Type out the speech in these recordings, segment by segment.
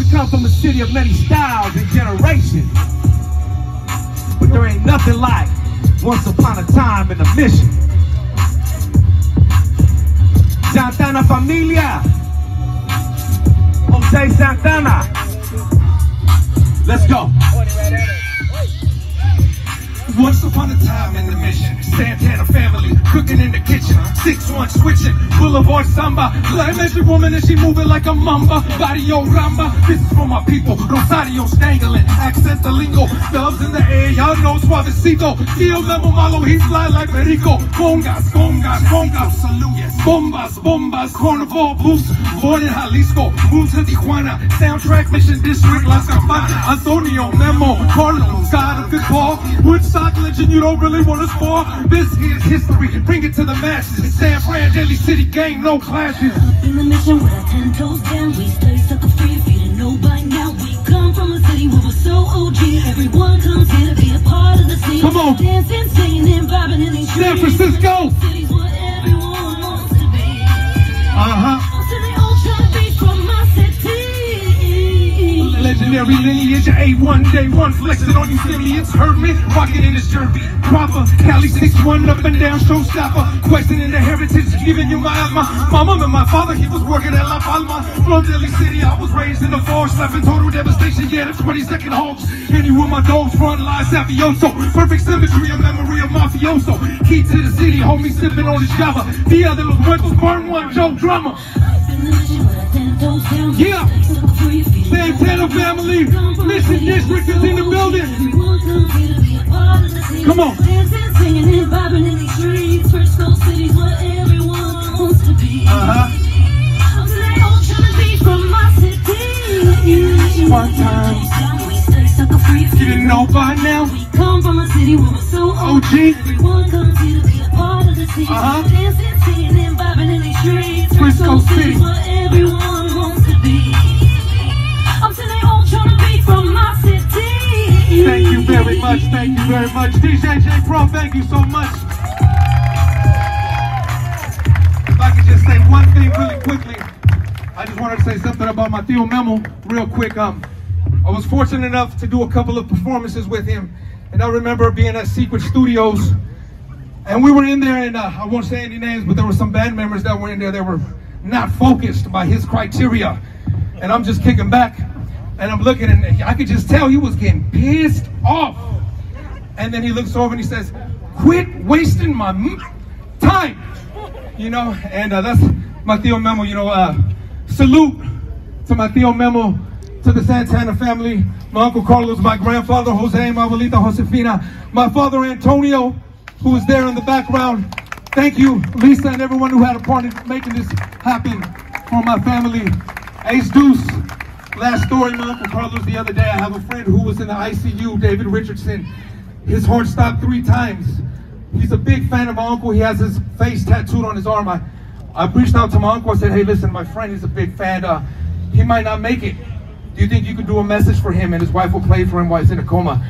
We come from a city of many styles and generations. But there ain't nothing like once upon a time in a mission. Santana Familia. Jose Santana. Let's go. Once upon a time in the mission, Santana family cooking in the kitchen, six one switching, Boulevard Samba. Black magic woman and she moving like a mamba. Barrio Ramba, this is for my people. Rosario Stangling, accent the lingo, doves in the air, y'all know suavecito. Tío Memo Malo, he fly like Perico. Congas, congas, congas, salutes. Bombas, bombas, carnival boost. Born in Jalisco, moved to Tijuana. Soundtrack mission district, Las Campanas. Antonio, Memo, Carlos, God of good ball. Legend, you don't really want to score. This is history, bring it to the masses. San Fran, Daly City gang, no clashes. In the mission with our ten toes down, we stay sucker free. If you know by now, we come from a city where we're so OG. Everyone comes here to be a part of the scene. Come on. dancing, singing, and vibing in these San. Francisco. Legendary lineage, A1 day one flexing on these idiots. Heard me rocking in this jersey. Proper Cali 6-1 up and down showstopper. Questioning the heritage, giving you my alma. My mom and my father, he was working at La Palma. From Daly City, I was raised in the forest, in total devastation. Yeah, the 22nd homes. Anywhere my dogs front line, Savioso. Perfect symmetry, a memory of mafioso. Key to the city, homie sipping on his java. De los Muertos, burn one, Joe Drummer. In the mission with our ten toes down, we Yeah. stay sucker free. If you Santana family, Mission District is in the building. Everyone comes here to be a part of the scene. Come on. Dancing, singing, and vibing in these streets. Frisco City's what everyone wants to be. Uh-huh. So they all from my city. One time. We stay sucker free. If You didn't know by now? We come from a city where we're so OG. Everyone comes here to be a part of the scene. Uh-huh. Dancing, singing, and in these you very much. DJ J Pro, thank you so much. If I could just say one thing really quickly. I just wanted to say something about my Tío Memo real quick. Um, I was fortunate enough to do a couple of performances with him. And I remember being at Secret Studios. And we were in there, and uh, I won't say any names, but there were some band members that were in there that were not focused by his criteria. And I'm just kicking back, and I'm looking, and I could just tell he was getting pissed off. And then he looks over and he says, "Quit wasting my time," you know. And uh, that's my Tío Memo. You know, uh, salute to my Tío Memo, to the Santana family, my uncle Carlos, my grandfather Jose, my abuelita Josefina, my father Antonio, who is there in the background. Thank you, Lisa, and everyone who had a part in making this happen for my family. Ace Deuce, last story, my uncle Carlos the other day. I have a friend who was in the ICU, David Richardson. His heart stopped three times. He's a big fan of my uncle. He has his face tattooed on his arm. I, I reached out to my uncle. I said, hey, listen, my friend is a big fan. Uh, he might not make it. Do you think you could do a message for him and his wife will play for him while he's in a coma?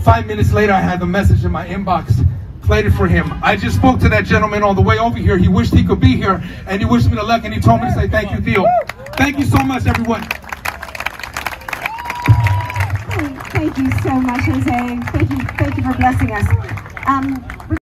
Five minutes later, I had the message in my inbox. Played it for him. I just spoke to that gentleman on the way over here. He wished he could be here, and he wished me the luck, and he told me to say thank you, Tío. Thank you so much, everyone. Thank you so much, Jose. Thank you, thank you for blessing us. Um,